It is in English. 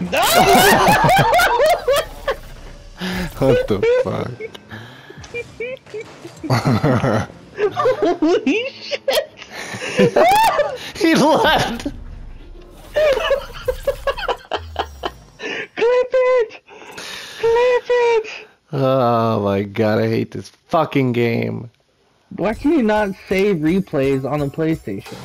what the fuck? Holy shit! he left. Clip it! Clip it! Oh my god, I hate this fucking game. Why can you not save replays on the PlayStation?